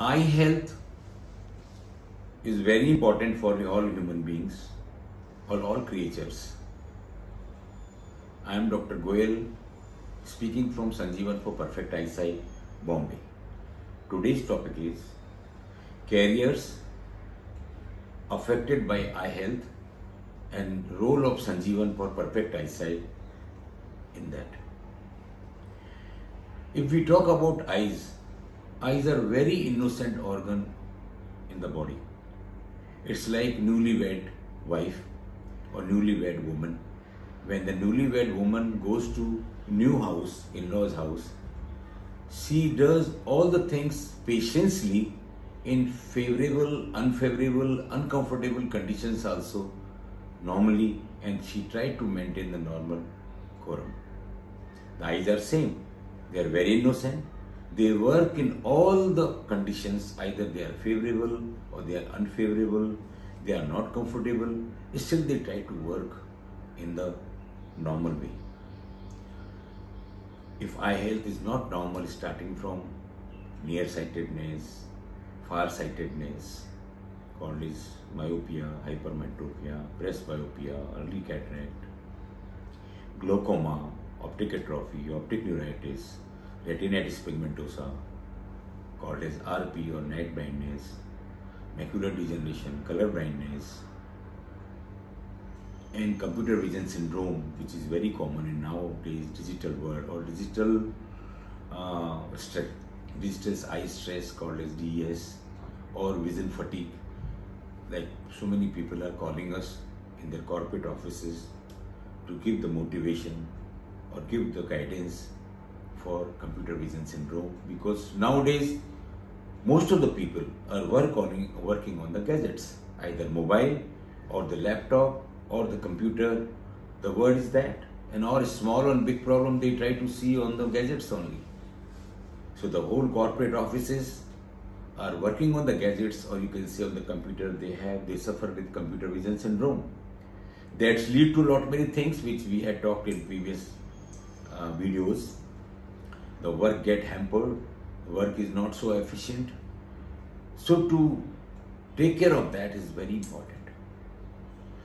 eye health is very important for all human beings or all creatures. I am Dr. Goyal speaking from Sanjeevan for Perfect Eyesight, Bombay. Today's topic is carriers affected by eye health and role of Sanjeevan for perfect eyesight in that. If we talk about eyes, eyes are very innocent organ in the body. It's like newlywed wife or newlywed woman. When the newlywed woman goes to new house, in-laws house, she does all the things patiently in favorable, unfavorable, uncomfortable conditions also normally and she tried to maintain the normal quorum. The eyes are same. They are very innocent. They work in all the conditions, either they are favorable or they are unfavorable, they are not comfortable, still they try to work in the normal way. If eye health is not normal, starting from nearsightedness, far-sightedness, called as myopia, hypermetropia, presbyopia, early cataract, glaucoma, optic atrophy, optic neuritis, retinitis pigmentosa, called as RP or night blindness, macular degeneration, color blindness, and computer vision syndrome, which is very common in nowadays digital world or digital uh, stress, digital eye stress called as DES or vision fatigue. Like so many people are calling us in their corporate offices to give the motivation or give the guidance for computer vision syndrome because nowadays most of the people are work on, working on the gadgets, either mobile or the laptop or the computer. The word is that. And or small and big problem they try to see on the gadgets only. So the whole corporate offices are working on the gadgets or you can say on the computer they have they suffer with computer vision syndrome that's lead to lot many things which we had talked in previous uh, videos the work get hampered work is not so efficient. So to take care of that is very important.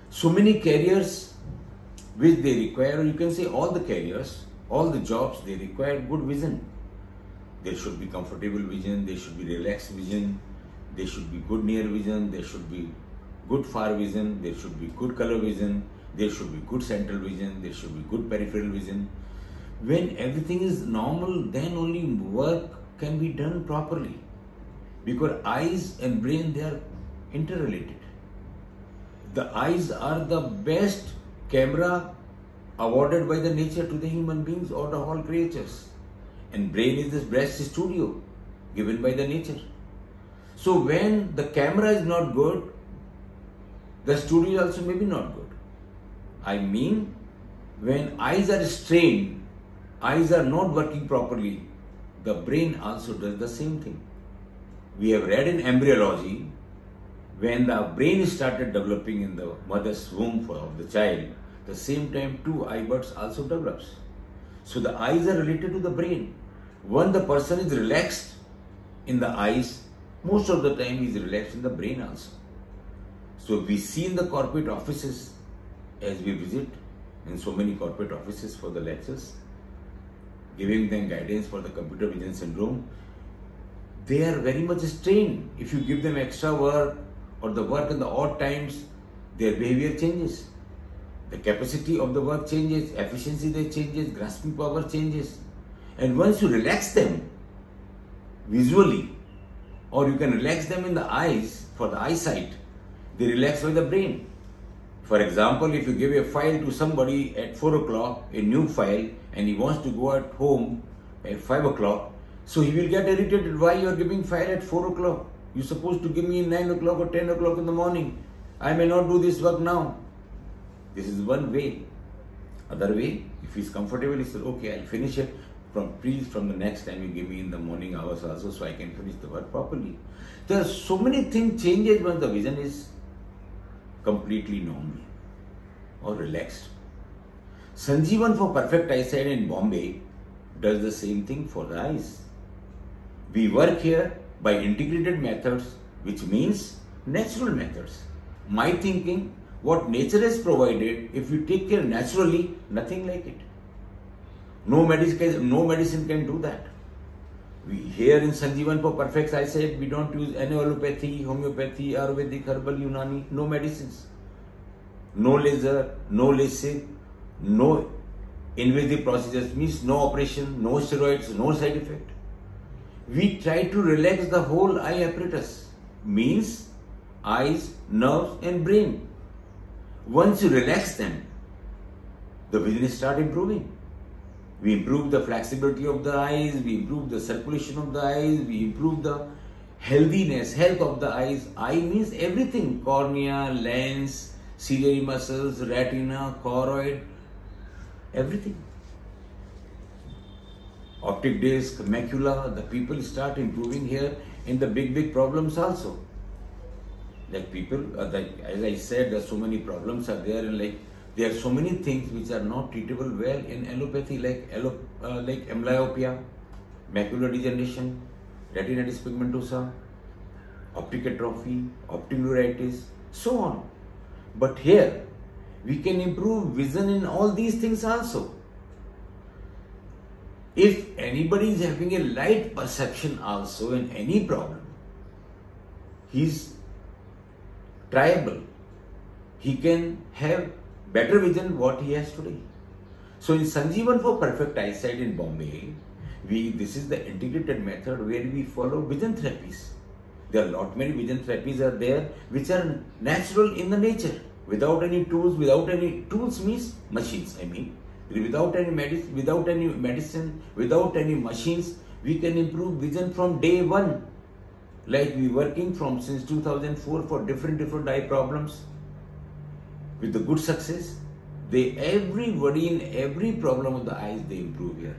So many careers which they require you can say all the careers all the jobs they require good vision. There should be comfortable vision, there should be relaxed vision, there should be good near vision, there should be good far vision, there should be good color vision, there should be good central vision, there should be good peripheral vision. When everything is normal, then only work can be done properly. Because eyes and brain, they are interrelated. The eyes are the best camera awarded by the nature to the human beings or to all creatures and brain is this best studio given by the nature. So when the camera is not good, the studio also maybe not good. I mean, when eyes are strained, eyes are not working properly, the brain also does the same thing. We have read in embryology, when the brain started developing in the mother's womb of the child, the same time two eye buds also develops. So the eyes are related to the brain. When the person is relaxed in the eyes, most of the time he is relaxed in the brain also. So we see in the corporate offices as we visit in so many corporate offices for the lectures, giving them guidance for the computer vision syndrome, they are very much strained. If you give them extra work or the work in the odd times, their behavior changes. The capacity of the work changes, efficiency they changes, grasping power changes. And once you relax them visually, or you can relax them in the eyes for the eyesight, they relax by the brain. For example, if you give a file to somebody at 4 o'clock, a new file, and he wants to go at home at 5 o'clock, so he will get irritated why you are giving file at 4 o'clock. You're supposed to give me 9 o'clock or 10 o'clock in the morning. I may not do this work now. This is one way. Other way, if he's comfortable, he says, okay, I'll finish it from please from the next time you give me in the morning hours also so I can finish the work properly. There are so many things changes when the vision is completely normal or relaxed. Sanjeevan for perfect eyesight in Bombay does the same thing for the eyes. We work here by integrated methods, which means natural methods. My thinking, what nature has provided, if you take care naturally, nothing like it. No medicine, no medicine can do that. We here in Sanjeevan for perfect eyesight we don't use any allopathy, homeopathy, Ayurvedic, herbal, Unani, no medicines. No laser, no LASIK, no invasive procedures, means no operation, no steroids, no side effect. We try to relax the whole eye apparatus, means eyes, nerves and brain. Once you relax them, the vision start improving. We improve the flexibility of the eyes, we improve the circulation of the eyes, we improve the healthiness, health of the eyes. Eye means everything cornea, lens, ciliary muscles, retina, choroid, everything. Optic disc, macula, the people start improving here in the big, big problems also. Like people, uh, like, as I said, so many problems are there and like there are so many things which are not treatable well in allopathy, like allop- uh, like amblyopia, macular degeneration, retinitis pigmentosa, optic atrophy, optic neuritis, so on. But here, we can improve vision in all these things also. If anybody is having a light perception also in any problem, he's triable. He can have better vision what he has today. So in Sanjeevan for Perfect Eyesight in Bombay, we this is the integrated method where we follow vision therapies. There are lot many vision therapies are there which are natural in the nature without any tools, without any tools means machines. I mean, without any medicine, without any medicine, without any machines, we can improve vision from day one. Like we working from since 2004 for different different eye problems with the good success. They everybody in every problem of the eyes they improve here.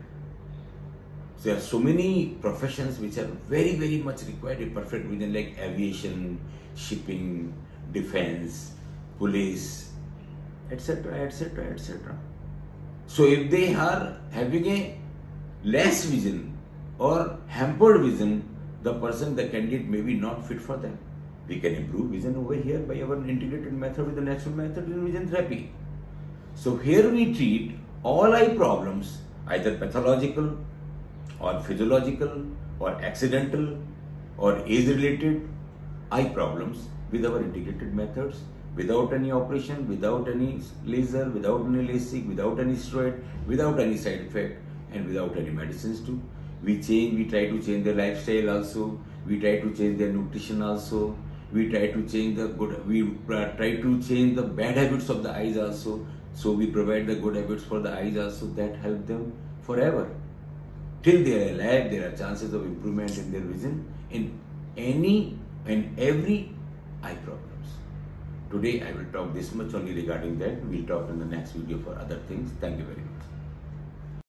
There are so many professions which are very very much required in perfect vision like aviation, shipping, defense, police, etc., etc., etc. So if they are having a less vision or hampered vision, the person, the candidate may be not fit for them. We can improve vision over here by our integrated method with the natural method in vision therapy. So here we treat all eye problems, either pathological or physiological or accidental or age-related eye problems with our integrated methods without any operation, without any laser, without any LASIK, without any steroid, without any side effect and without any medicines too. We change, we try to change their lifestyle also, we try to change their nutrition also, we try to change the good, we try to change the bad habits of the eyes also. So we provide the good habits for the eyes also that help them forever. Till they are alive, there are chances of improvement in their vision in any and every eye problems. Today I will talk this much only regarding that. We'll talk in the next video for other things. Thank you very much.